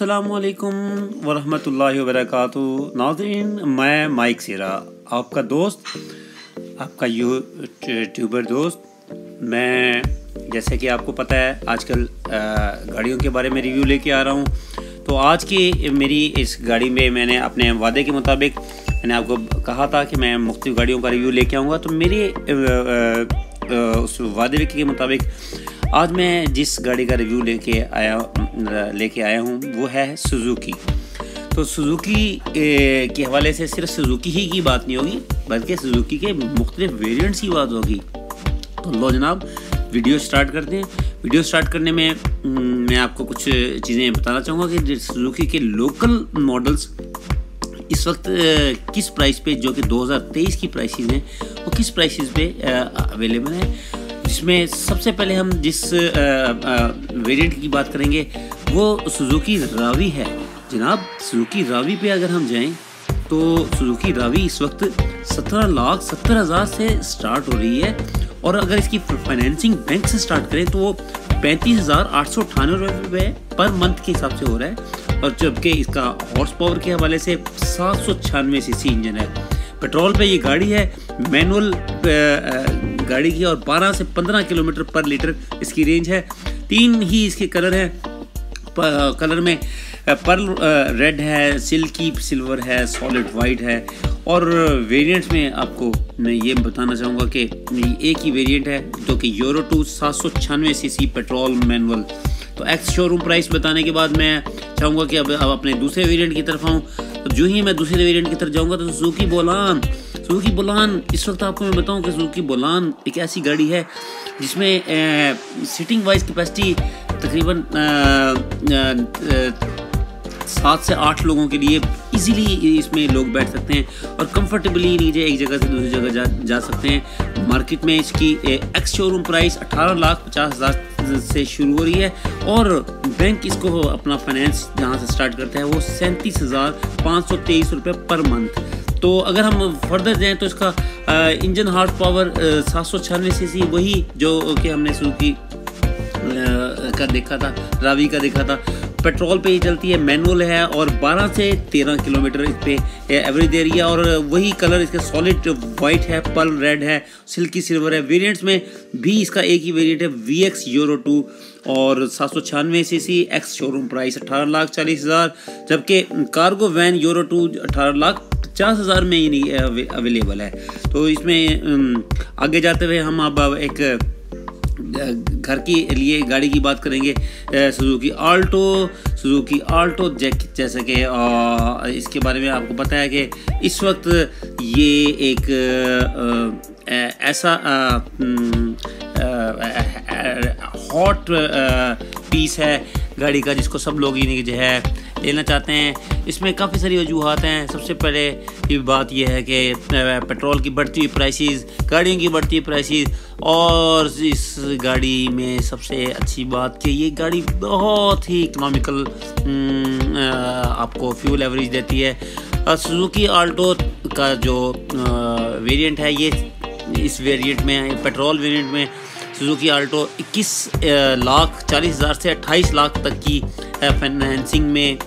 असलकम वरहमतुल्लाहि वबरकातु नाजरीन, मैं माइक सिरा, आपका दोस्त, आपका यू ट्यूबर दोस्त। मैं, जैसे कि आपको पता है, आजकल गाड़ियों के बारे में रिव्यू लेके आ रहा हूँ। तो आज की मेरी इस गाड़ी में मैंने अपने वादे के मुताबिक, मैंने आपको कहा था कि मैं मुख्त गाड़ियों का रिव्यू लेके आऊँगा। तो मेरे उस वादे के मुताबिक आज मैं जिस गाड़ी का रिव्यू लेके आया लेके आया हूँ, वो है सुजुकी तो सुजुकी के हवाले से सिर्फ़ सुजुकी ही की बात नहीं होगी, बल्कि सुजुकी के मुख्तलिफ़ वेरियंट्स की बात होगी। तो लो जनाब वीडियो स्टार्ट करते हैं। वीडियो स्टार्ट करने में मैं आपको कुछ चीज़ें बताना चाहूँगा कि सुजुकी के लोकल मॉडल्स इस वक्त किस प्राइस पे, जो कि 2023 की प्राइसेस हैं, वो किस प्राइसेस पे अवेलेबल है। जिसमें सबसे पहले हम जिस वेरिएंट की बात करेंगे, वो सुजुकी रावी है। जनाब सुजुकी रावी पे अगर हम जाएँ तो सुजुकी रावी इस वक्त सत्रह लाख सत्तर हज़ार से स्टार्ट हो रही है। और अगर इसकी फाइनेंसिंग बैंक से स्टार्ट करें तो वो पैंतीस हज़ार आठ सौ अठानवे रुपये पर मंथ के हिसाब से हो रहा है। और जबकि इसका हॉर्स पावर के हवाले से सात सौ छियानवे सी इंजन है। पेट्रोल पे ये गाड़ी है मैनुअल गाड़ी की और 12 से 15 किलोमीटर पर लीटर इसकी रेंज है। तीन ही इसके कलर हैं। कलर में पर्ल रेड है सिल्की सिल्वर है सॉलिड वाइट है। और वेरिएंट्स में आपको मैं ये बताना चाहूँगा कि एक ही वेरिएंट है, जो कि यूरो टू सात सौ छियानवे सी पेट्रोल मैनुअल तो एक्स शोरूम प्राइस बताने के बाद मैं चाहूँगा कि अब अब अपने दूसरे वेरिएंट की तरफ़ आऊँ। तो जो ही मैं दूसरे वेरिएंट की तरफ़ जाऊँगा तो जूकी बोलान जूकी बोलान इस वक्त आपको मैं बताऊँ कि जूकी बोलान एक ऐसी गाड़ी है, जिसमें सिटिंग वाइज कैपेसिटी तकरीबन सात से आठ लोगों के लिए इजीली इसमें लोग बैठ सकते हैं और कंफर्टेबली नीचे एक जगह से दूसरी जगह जा, जा सकते हैं। मार्केट में इसकी एक्स शोरूम प्राइस अठारह लाख पचास हज़ार से शुरू हो रही है और बैंक इसको अपना फाइनेंस जहाँ से स्टार्ट करता है वो सैंतीस हज़ार पाँच सौ तेईस रुपये पर मंथ तो अगर हम फर्दर जाएँ तो इसका इंजन हार्स पावर सात सौ छियानवे सी सी वही जो कि हमने सुजुकी का देखा था रावी का देखा था। पेट्रोल पे ही चलती है, मैनुअल है और 12 से 13 किलोमीटर इस पे एवरेज दे रही है और वही कलर इसका सॉलिड वाइट है पल रेड है सिल्की सिल्वर है। वेरिएंट्स में भी इसका एक ही वेरिएंट है वी एक्स यूरो टू और सात सौ छियानवे C C ex showroom price अठारह लाख चालीस हज़ार, जबकि कार्गो वैन यूरो टू अठारह लाख पचास हज़ार में ही नहीं अवेलेबल है। तो इसमें आगे जाते हुए हम अब एक घर की लिए गाड़ी की बात करेंगे सुजुकी आल्टो सुजुकी आल्टो जैक जैसे कि इसके बारे में आपको पता है कि इस वक्त ये एक ऐसा हॉट पीस है गाड़ी का जिसको सब लोग ही जो है लेना चाहते हैं। इसमें काफ़ी सारी वजूहत हैं। सबसे पहले ये बात यह है कि पेट्रोल की बढ़ती हुई प्राइसेस गाड़ियों की बढ़ती हुई प्राइसेस और इस गाड़ी में सबसे अच्छी बात कि ये गाड़ी बहुत ही इकनॉमिकल आपको फ्यूल एवरेज देती है। सुजुकी आल्टो का जो वेरिएंट है, ये इस वेरिएंट में पेट्रोल वेरिएंट में सुजुकी आल्टो 21 लाख, चालीस हज़ार से 28 लाख तक की फाइनेंसिंग में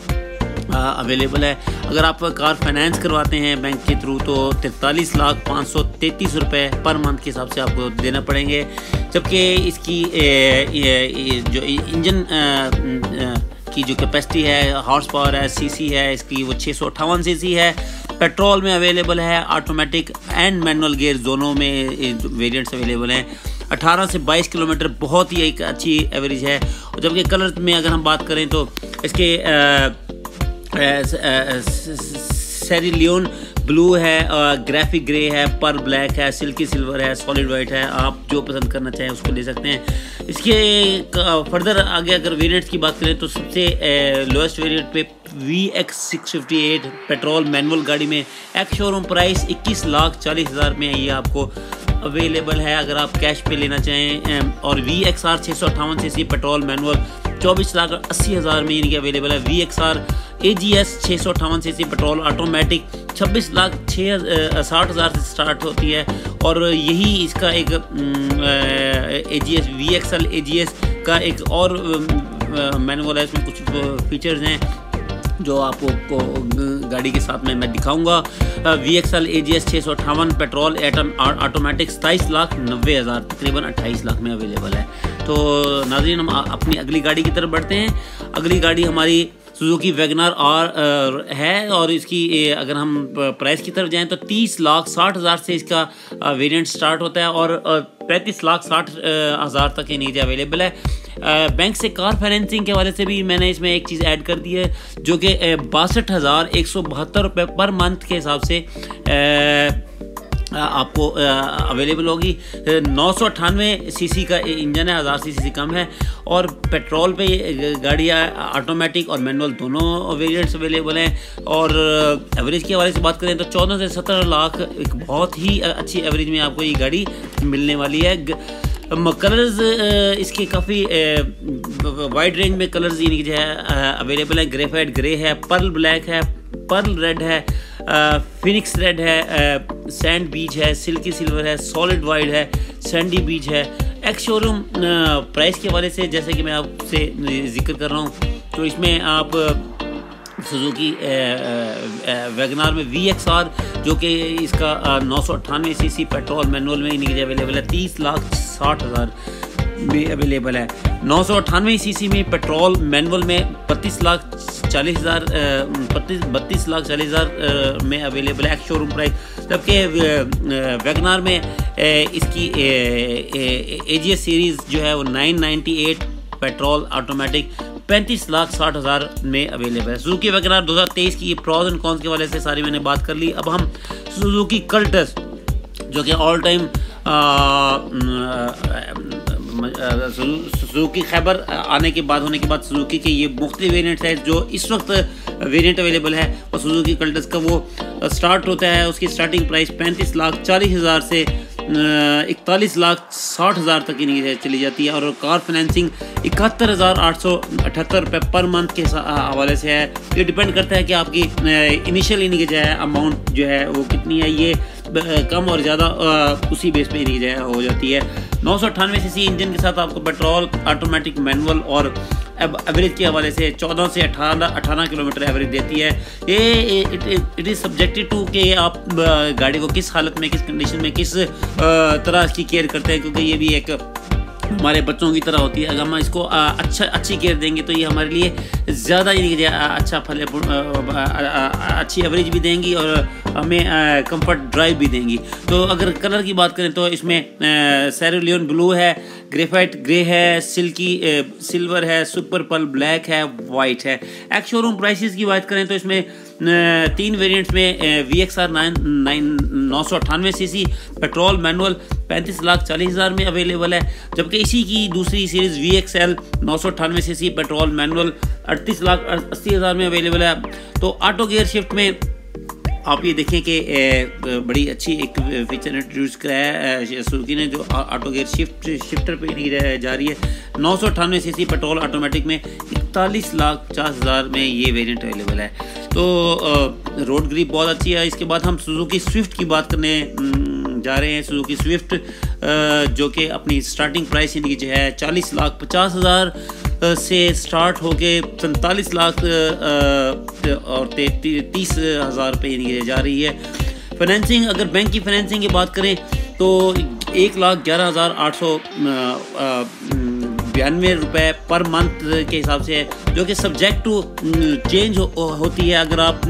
अवेलेबल है। अगर आप कार फाइनेंस करवाते हैं बैंक के थ्रू तो तैंतालीस लाख पाँच सौ तैंतीस रुपये पर मंथ के हिसाब से आपको देना पड़ेंगे। जबकि इसकी ए, ए, ए, जो इंजन की जो कैपेसिटी है हॉर्स पावर है सीसी है इसकी वो छः सौ अट्ठावन सी है। पेट्रोल में अवेलेबल है ऑटोमेटिक एंड मैनुअल गेयर दोनों में वेरिएंट्स अवेलेबल हैं। 18 से 22 किलोमीटर बहुत ही एक अच्छी एवरेज है। जबकि कलर में अगर हम बात करें तो इसके सेरिलियन ब्लू है ग्राफिक ग्रे है पर ब्लैक है सिल्की सिल्वर है सॉलिड वाइट है। आप जो पसंद करना चाहें उसको ले सकते हैं। इसके फर्दर आगे अगर वेरिएंट्स की बात करें तो सबसे लोएस्ट वेरिएंट पे V X six fifty eight petrol manual गाड़ी में एक्स शोरूम प्राइस इक्कीस लाख चालीस हज़ार में ये आपको अवेलेबल है, अगर आप कैश पे लेना चाहें और वी एक्स आर छः सौ अट्ठावन सी सी पेट्रोल मैनुअल चौबीस लाख अस्सी हज़ार में इनकी अवेलेबल है। V X R A G S छः सौ अट्ठावन सी सी पेट्रोल ऑटोमेटिक छब्बीस लाख छः साठ हज़ार से स्टार्ट होती है। और यही इसका एक A G S V X L A G S का एक और मैनुअल है इसमें कुछ फीचर्स हैं। जो आपको गाड़ी के साथ में मैं दिखाऊँगा। V X L A G S छः सौ अट्ठावन पेट्रोल एटम ऑटोमेटिक सताईस लाख नब्बे हज़ार, तकरीबन अट्ठाईस लाख में अवेलेबल है। तो नाजरीन, हम अपनी अगली गाड़ी की तरफ़ बढ़ते हैं। अगली गाड़ी हमारी सुजुकी वैगनार और है और इसकी अगर हम प्राइस की तरफ़ जाएँ तो तीस लाख साठ हज़ार से इसका वेरिएंट स्टार्ट होता है और पैंतीस लाख साठ हज़ार तक ये नीचे अवेलेबल है। बैंक से कार फाइनेंसिंग के हवाले से भी मैंने इसमें एक चीज़ ऐड कर दी है, जो कि बासठ हज़ार एक सौ बहत्तर रुपये पर मंथ के हिसाब से आपको अवेलेबल होगी। नौ सौ अट्ठानवे सी का इंजन है, हज़ार सी सी कम है। और पेट्रोल पे गाड़ियाँ ऑटोमेटिक और मैनुअल दोनों वेरिएंट्स अवेलेबल हैं। और एवरेज के हवाले से बात करें तो चौदह से सत्रह लाख एक बहुत ही अच्छी एवरेज में आपको ये गाड़ी मिलने वाली है। कलर्स इसके काफ़ी वाइड रेंज में कलर्स यानी जो है अवेलेबल है। ग्रेफाइट ग्रे है पर्ल ब्लैक है पर्ल रेड है। फिनिक्स रेड है सैंड बीच है सिल्की सिल्वर है सॉलिड वाइड है सैंडी बीच है। एक्स शोरूम प्राइस के हवाले से, जैसे कि मैं आपसे ज़िक्र कर रहा हूँ तो इसमें आप सुजुकी वैगनार में वी एक्स आर जो कि इसका नौ सौ अट्ठानवे सी सी पेट्रोल मैनुअल में इनकी अवेलेबल है, तीस लाख साठ हज़ार में अवेलेबल है। नौ सौ अट्ठानवे सी सी में पेट्रोल मैनुअल में बत्तीस लाख चालीस हज़ार बत्तीस बत्तीस लाख चालीस हज़ार में अवेलेबल है एक्स शोरूम प्राइस जबकि वैगनार में इसकी ए जी एस सीरीज़ जो है वो nine ninety eight petrol automatic पैंतीस लाख साठ हज़ार में अवेलेबल है। सुजुकी वगैरह दो हज़ार तेईस की प्रॉज एंड कॉन्स के वाले से सारी मैंने बात कर ली। अब हम सुजुकी कल्टस जो कि ऑल टाइम सुजुकी खैबर आने के बाद, होने के बाद सुजुकी के ये मुख्तलि वेरियंट है जो इस वक्त वेरियंट अवेलेबल है। और सुजुकी कल्टस का वो स्टार्ट होता है। उसकी स्टार्टिंग प्राइस पैंतीस लाख चालीस हज़ार से इकतालीस लाख साठ हज़ार तक की चली जाती है और कार फाइनेंसिंग इकहत्तर हज़ार आठ सौ अठहत्तर रुपये पर मंथ के हवाले से है। ये डिपेंड करता है कि आपकी इनिशियल इन्हीं की जो है अमाउंट जो है वो कितनी है। ये कम और ज़्यादा उसी बेस पे इन्हीं जो है हो जाती है। नौ सौ अट्ठानवे सी इंजन के साथ आपको पेट्रोल ऑटोमेटिक मैनुअल और एवरेज के हवाले से 14 से 18 18 किलोमीटर एवरेज देती है। ये इट इज़ सब्जेक्टेड टू कि आप गाड़ी को किस हालत में, किस कंडीशन में, किस तरह की केयर करते हैं, क्योंकि ये भी एक हमारे बच्चों की तरह होती है। अगर हम इसको अच्छा अच्छी केयर देंगे तो ये हमारे लिए ज़्यादा ही अच्छा फल अच्छी एवरेज भी देंगी और हमें कंफर्ट ड्राइव भी देंगी। तो अगर कलर की बात करें तो इसमें सैरोलियन ब्लू है ग्रेफाइट ग्रे है, सिल्की सिल्वर है, सुपर पल ब्लैक है वाइट है। एक्स शोरूम प्राइसेस की बात करें तो इसमें तीन वेरिएंट्स में V X R nine nine, नौ सौ अट्ठानवे सी सी पेट्रोल मैनुअल पैंतीस लाख चालीस हज़ार में अवेलेबल है। जबकि इसी की दूसरी सीरीज़ वी एक्स एल नौ सौ अट्ठानवे सी सी पेट्रोल मैनुअल अड़तीस लाख अस्सी हज़ार में अवेलेबल है। तो ऑटो गेयर शिफ्ट में आप ये देखें कि बड़ी अच्छी एक फीचर इंट्रोड्यूस कराया है सुजुकी ने जो ऑटो गेयर शिफ्ट शिफ्टर पे नहीं जा रही है। नौ सौ अट्ठानवे सी सी पेट्रोल ऑटोमेटिक में इकतालीस लाख पचास हज़ार में ये वेरिएंट अवेलेबल है। तो रोड ग्रिप बहुत अच्छी है। इसके बाद हम सुजुकी स्विफ्ट की बात करने जा रहे हैं। सुजुकी स्विफ्ट जो कि अपनी स्टार्टिंग प्राइस इनकी जो है चालीस लाख पचास हज़ार से स्टार्ट हो होके सैंतालीस लाख और तीस हज़ार रुपये जा रही है। फाइनेंसिंग अगर बैंक की फाइनेंसिंग की बात करें तो एक लाख ग्यारह हज़ार आठ सौ बयानवे रुपये पर मंथ के हिसाब से है, जो कि सब्जेक्ट टू चेंज होती है। अगर आप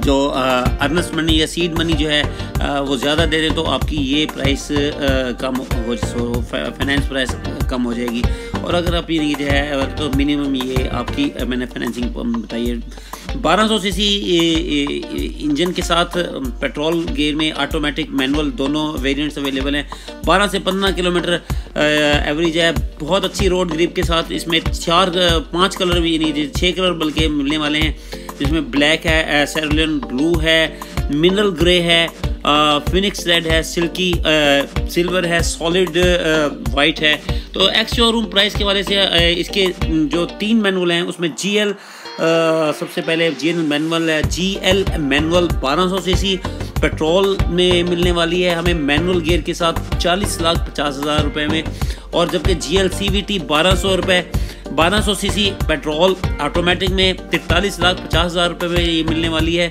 जो अर्नस मनी या सीड मनी जो है वो ज़्यादा दे दें तो आपकी ये प्राइस कम हो फाइनेंस प्राइस कम हो जाएगी। और अगर आप ये जो है तो मिनिमम ये आपकी मैंने फाइनेंसिंग बताई है। 1200 सी इंजन के साथ पेट्रोल गेयर में ऑटोमेटिक मैनुअल दोनों वेरिएंट्स अवेलेबल हैं। 12 से 15 किलोमीटर एवरेज है। बहुत अच्छी रोड ग्रिप के साथ इसमें चार पाँच कलर भी नहीं छः कलर बल्कि मिलने वाले हैं। जिसमें ब्लैक है सेरुलियन ब्लू है मिनरल ग्रे है फिनिक्स रेड है सिल्की सिल्वर है सॉलिड वाइट है। तो एक्स शोरूम प्राइस के वाले से इसके जो तीन मैनुअल हैं, उसमें जी एल सबसे पहले जी एल मैनुअल है जी एल मैनुअल बारह सौ सी सी पेट्रोल में मिलने वाली है हमें मैनुअल गियर के साथ चालीस लाख पचास हज़ार रुपये में। और जबकि G L C V T बारह सौ रुपये 1200 सीसी पेट्रोल ऑटोमेटिक में तिरतालीस लाख पचास हज़ार रुपये में ये मिलने वाली है।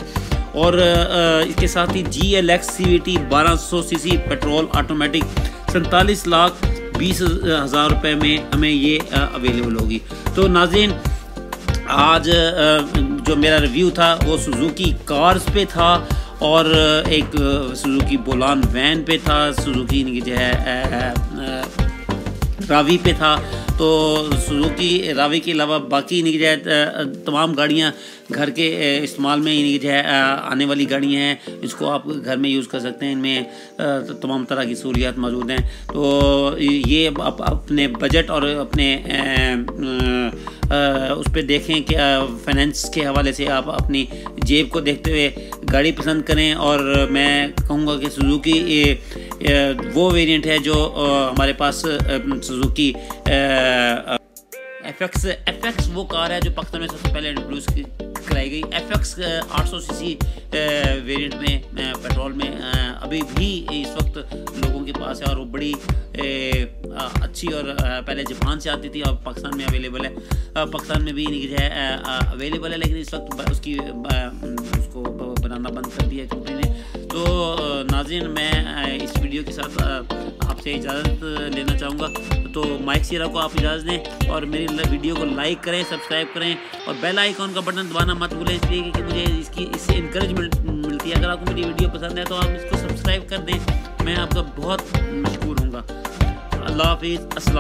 और इसके साथ ही G L X C V T बारह सौ सी सी पेट्रोल ऑटोमेटिक सैंतालीस लाख बीस हज़ार रुपये में हमें ये अवेलेबल होगी। तो नाजिन आज जो मेरा रिव्यू था, वो सुजुकी कार्स पे था और एक सुजुकी बोलान वैन पे था। सुजुकी जो है रावी पे था। तो सुजुकी रावी के अलावा बाकी जो है तमाम गाड़ियाँ घर के इस्तेमाल में जो है आने वाली गाड़ियाँ हैं। इसको आप घर में यूज़ कर सकते हैं। इनमें तमाम तरह की सहूलियात मौजूद हैं। तो ये आप अपने बजट और अपने उस पर देखें कि फाइनेंस के हवाले से आप अपनी जेब को देखते हुए गाड़ी पसंद करें। और मैं कहूँगा कि सुजुकी वो वेरिएंट है जो हमारे पास Suzuki F X F X वो कार है जो पाकिस्तान में सबसे पहले इंट्रोड्यूस कराई गई। एफ़ एक्स आठ सौ सी सी वेरियंट में पेट्रोल में अभी भी इस वक्त लोगों के पास है और वो बड़ी अच्छी और पहले जापान से आती थी और पाकिस्तान में अवेलेबल है। पाकिस्तान में भी जो है अवेलेबल है, लेकिन इस वक्त उसकी उसको बनाना बंद कर दिया कंपनी ने। तो नाजिन, मैं इस वीडियो के साथ आपसे इजाज़त लेना चाहूँगा। तो माइक सीरा को आप इजाज़त दें और मेरी वीडियो को लाइक करें, सब्सक्राइब करें और बेल आइकॉन का बटन दबाना मत भूलें, इसलिए कि मुझे इसकी, इससे इंकरेजमेंट मिलती है। अगर आपको मेरी वीडियो पसंद है तो आप इसको सब्सक्राइब कर दें। मैं आपका बहुत मशहूर हूँ अल्लाह हाफिज़ असल